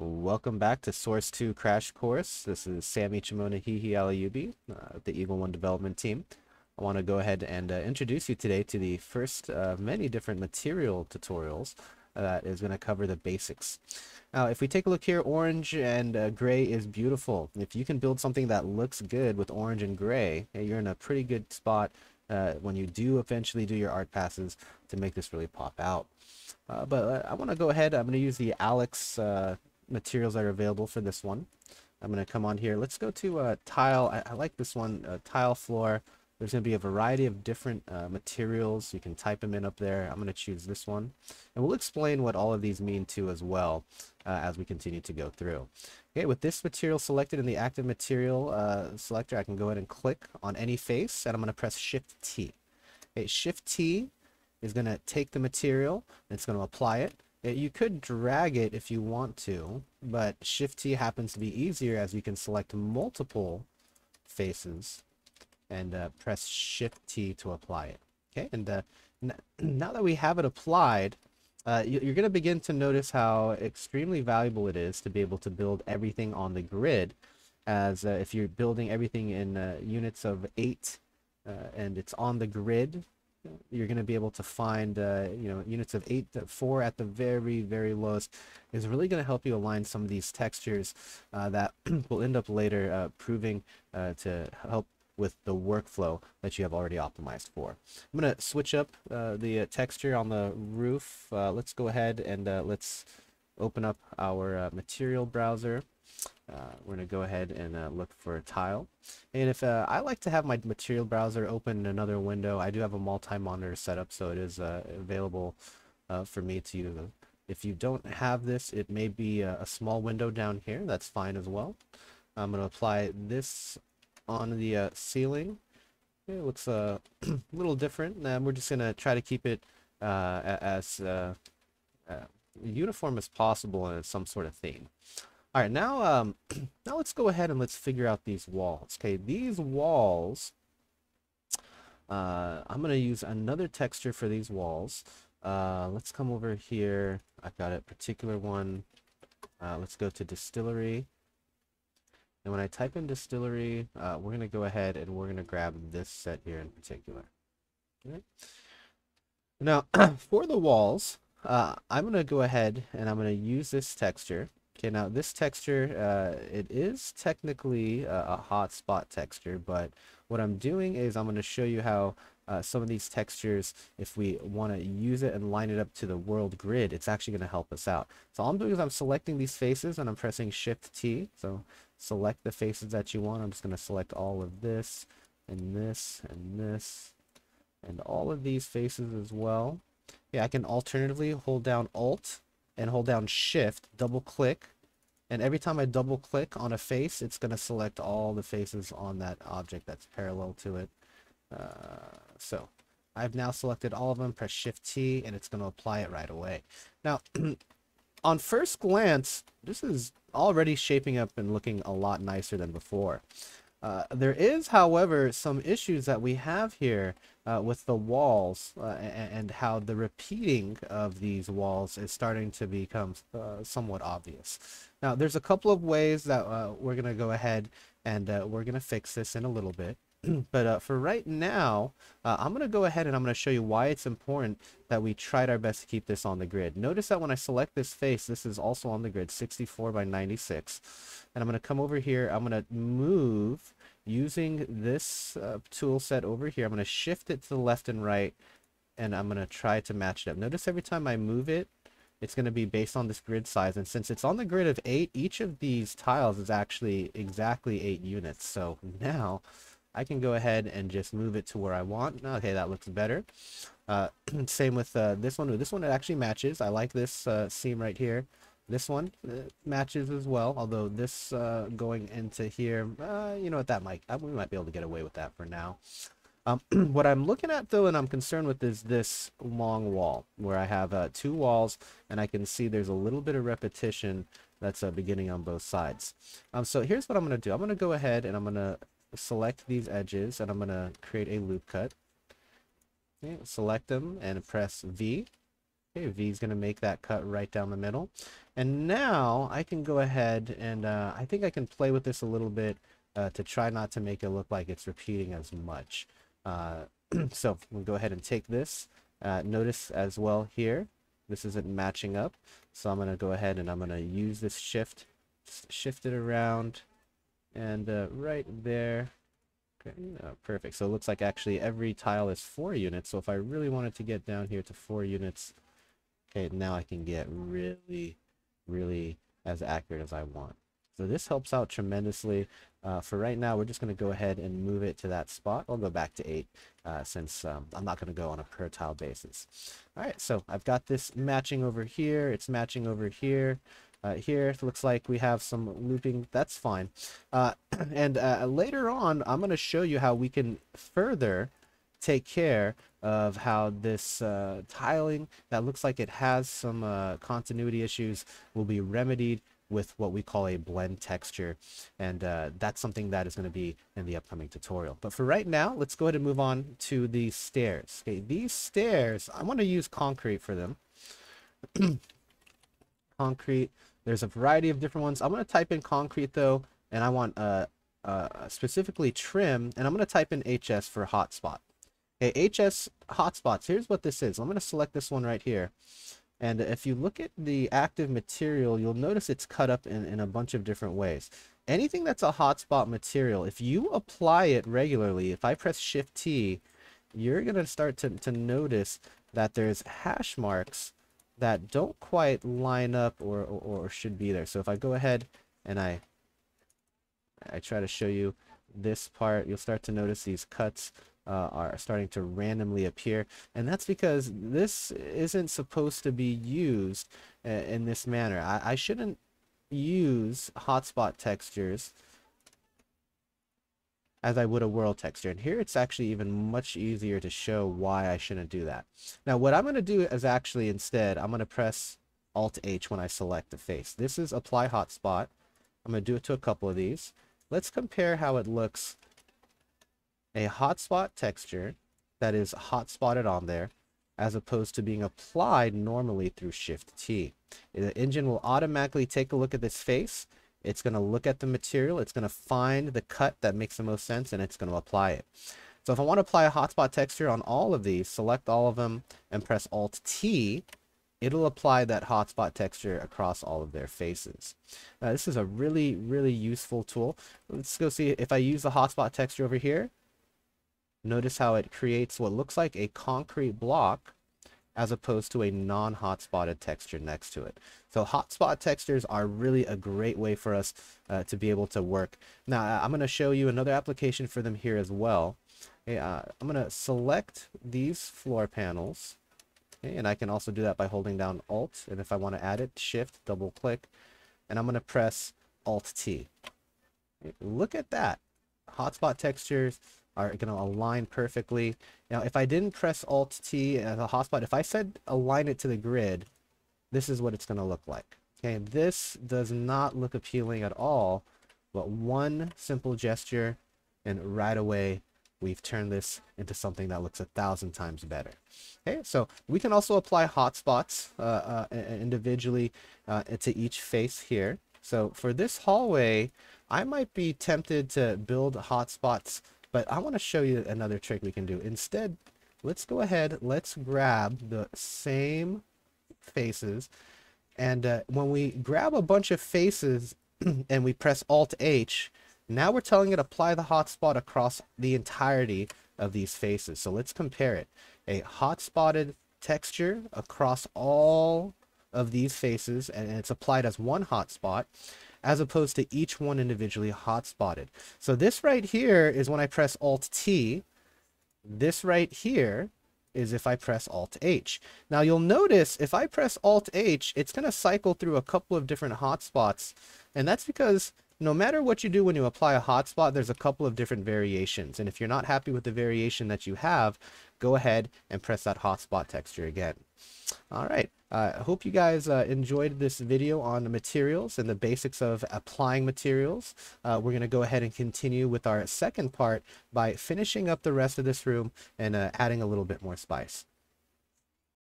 Welcome back to Source 2 Crash Course. This is Sammy Chimona Hihi Aliubi, uh, the Eagle One development team. I want to go ahead and uh, introduce you today to the first of many different material tutorials that is going to cover the basics. Now, if we take a look here, orange and uh, gray is beautiful. If you can build something that looks good with orange and gray, you're in a pretty good spot uh, when you do eventually do your art passes to make this really pop out. Uh, but uh, I want to go ahead, I'm going to use the Alyx uh, materials that are available for this one. I'm going to come on here. Let's go to uh, tile. I, I, like this one, uh, tile floor. There's going to be a variety of different uh, materials. You can type them in up there. I'm going to choose this one. And we'll explain what all of these mean too as well uh, as we continue to go through. Okay, with this material selected in the active material uh, selector, I can go ahead and click on any face and I'm going to press Shift T. Okay, Shift T is going to take the material and it's going to apply it. You could drag it if you want to, but Shift T happens to be easier as you can select multiple faces and uh, press Shift T to apply it. Okay, and uh, now that we have it applied, uh, you're going to begin to notice how extremely valuable it is to be able to build everything on the grid as uh, if you're building everything in uh, units of eight uh, and it's on the grid you're going to be able to find uh, you know units of 8 to 4 at the very very lowest is really going to help you align some of these textures uh, that will end up later uh, proving uh, to help with the workflow that you have already optimized for. I'm going to switch up uh, the uh, texture on the roof. let's go ahead and let's open up our material browser. Uh, we're going to go ahead and uh, look for a tile. And if uh, I like to have my material browser open in another window, I do have a multi-monitor setup, so it is uh, available uh, for me to use. If you don't have this, it may be a, a small window down here. That's fine as well. I'm going to apply this on the uh, ceiling. It looks a little different. And we're just going to try to keep it as uniform as possible in some sort of theme. All right, now, um, now let's go ahead and let's figure out these walls. Okay, these walls, uh, I'm going to use another texture for these walls. Uh, let's come over here. I've got a particular one. Uh, let's go to distillery. And when I type in distillery, uh, we're going to go ahead and we're going to grab this set here in particular. Okay. Now, for the walls, uh, I'm going to go ahead and I'm going to use this texture. Okay, now this texture, uh, it is technically a, a hotspot texture, but what I'm doing is I'm going to show you how uh, some of these textures, if we want to use it and line it up to the world grid, it's actually going to help us out. So all I'm doing is I'm selecting these faces and I'm pressing Shift T. So select the faces that you want. I'm just going to select all of this and this and this and all of these faces as well. Yeah, I can alternatively hold down Alt and hold down shift, double click, and every time I double click on a face, it's going to select all the faces on that object that's parallel to it. Uh, so I've now selected all of them, press shift T, and it's going to apply it right away. Now, on first glance, this is already shaping up and looking a lot nicer than before. Uh, there is, however, some issues that we have here uh, with the walls uh, and, how the repeating of these walls is starting to become uh, somewhat obvious. Now, there's a couple of ways that uh, we're going to go ahead and we're going to fix this in a little bit. but for right now, I'm going to go ahead and I'm going to show you why it's important that we tried our best to keep this on the grid. Notice that when I select this face, this is also on the grid, 64 by 96. And I'm going to come over here, I'm going to move using this uh, tool set over here, I'm going to shift it to the left and right, and I'm going to try to match it up. Notice every time I move it, it's going to be based on this grid size. And since it's on the grid of 8, each of these tiles is actually exactly 8 units. So now I can go ahead and just move it to where I want. Okay, that looks better. Uh, same with uh, this one. This one it actually matches. I like this uh, seam right here. This one uh, matches as well, although this uh, going into here, uh, you know what, that might, we might be able to get away with that for now. Um, what I'm looking at though, and I'm concerned with is this long wall, where I have uh, two walls, and I can see there's a little bit of repetition that's uh, beginning on both sides. Um, so here's what I'm going to do. I'm going to go ahead and I'm going to select these edges, and I'm going to create a loop cut. Okay, select them and press V. Okay, V is going to make that cut right down the middle. And now I can go ahead and uh, I think I can play with this a little bit uh, to try not to make it look like it's repeating as much. Uh, so we'll go ahead and take this. Uh, notice as well here, this isn't matching up. So I'm going to go ahead and I'm going to use this shift, shift it around and uh, right there. Okay, uh, perfect. So it looks like actually every tile is four units. So if I really wanted to get down here to four units, okay, now I can get really, really as accurate as I want. So this helps out tremendously. Uh, for right now, we're just going to go ahead and move it to that spot. I'll go back to 8 uh, since um, I'm not going to go on a per tile basis. All right, so I've got this matching over here. It's matching over here. Uh, here it looks like we have some looping. That's fine. Uh, and uh, later on, I'm going to show you how we can further take care of how this uh, tiling that looks like it has some uh, continuity issues will be remedied with what we call a blend texture. And uh, that's something that is going to be in the upcoming tutorial. But for right now, let's go ahead and move on to the stairs. Okay, these stairs, I want to use concrete for them. concrete. There's a variety of different ones. I'm going to type in concrete though, and I want uh, uh, specifically trim, and I'm going to type in HS for hotspot. Okay, HS hotspots. Here's what this is. I'm going to select this one right here. And if you look at the active material, you'll notice it's cut up in, in a bunch of different ways. Anything that's a hotspot material, if you apply it regularly, if I press Shift T, you're going to start to, to notice that there's hash marks that don't quite line up or, or, or should be there. So if I go ahead and I, I try to show you this part, you'll start to notice these cuts uh, are starting to randomly appear. And that's because this isn't supposed to be used uh, in this manner. I, I shouldn't use hotspot textures as I would a world texture. And here it's actually even much easier to show why I shouldn't do that. Now what I'm going to do is actually instead, I'm going to press Alt H when I select the face. This is apply hotspot. I'm going to do it to a couple of these. Let's compare how it looks a hotspot texture that is hot spotted on there as opposed to being applied normally through Shift T. The engine will automatically take a look at this face. It's going to look at the material. It's going to find the cut that makes the most sense and it's going to apply it. So if I want to apply a hotspot texture on all of these, select all of them and press Alt T, it'll apply that hotspot texture across all of their faces. Now, this is a really, really useful tool. Let's go see if I use the hotspot texture over here. Notice how it creates what looks like a concrete block as opposed to a non-hotspotted texture next to it. So hotspot textures are really a great way for us uh, to be able to work. Now I'm going to show you another application for them here as well. Okay, uh, I'm going to select these floor panels. Okay, and I can also do that by holding down Alt. And if I want to add it, Shift, double click. And I'm going to press Alt T. Look at that. Hotspot textures are going to align perfectly. Now, if I didn't press Alt T as a hotspot, if I said align it to the grid, this is what it's going to look like. Okay, this does not look appealing at all, but one simple gesture and right away we've turned this into something that looks a thousand times better. Okay, so we can also apply hotspots uh, uh, individually uh, to each face here. So for this hallway, I might be tempted to build hotspots but I want to show you another trick we can do. Instead, let's go ahead, let's grab the same faces. And uh, when we grab a bunch of faces and we press Alt H, now we're telling it apply the hotspot across the entirety of these faces. So let's compare it. A hotspotted texture across all of these faces and it's applied as one hotspot as opposed to each one individually hotspotted. So this right here is when I press Alt T. This right here is if I press Alt H. Now you'll notice if I press Alt H, it's going to cycle through a couple of different hotspots. And that's because no matter what you do when you apply a hotspot, there's a couple of different variations. And if you're not happy with the variation that you have, go ahead and press that hotspot texture again. All right. I uh, hope you guys uh, enjoyed this video on the materials and the basics of applying materials. Uh, we're going to go ahead and continue with our second part by finishing up the rest of this room and uh, adding a little bit more spice.